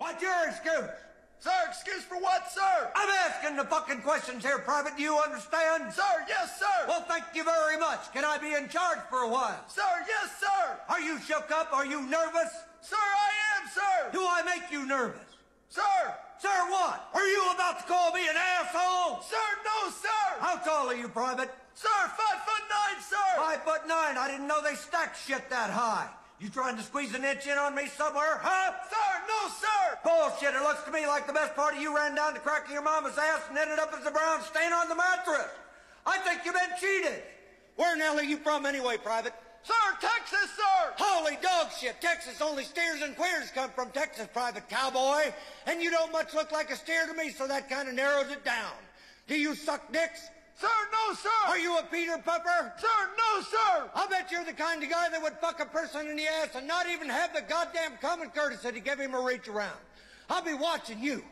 What's your excuse? Sir, excuse for what, sir? I'm asking the fucking questions here, Private. Do you understand? Sir, yes, sir. Well, thank you very much. Can I be in charge for a while? Sir, yes, sir. Are you shook up? Are you nervous? Sir, I am, sir. Do I make you nervous? Sir. Sir, what? Are you about to call me an asshole? Sir, no, sir. How tall are you, Private? Sir, five foot nine, sir. Five foot nine. I didn't know they stacked shit that high. You trying to squeeze an inch in on me somewhere, huh? Sir, no, sir. Bullshit. It looks to me like the best part of you ran down the crack of your mama's ass and ended up as a brown stain on the mattress. I think you've been cheated. Where in hell are you from anyway, Private? Sir, Texas, sir. Holy dog shit. Texas only steers and queers come from Texas, Private Cowboy. And you don't much look like a steer to me, so that kind of narrows it down. Do you suck dicks? Sir, no, sir. Are you a Peter Puffer? Sir, no, sir. I'll bet you're the kind of guy that would fuck a person in the ass and not even have the goddamn common courtesy to give him a reach around. I'll be watching you.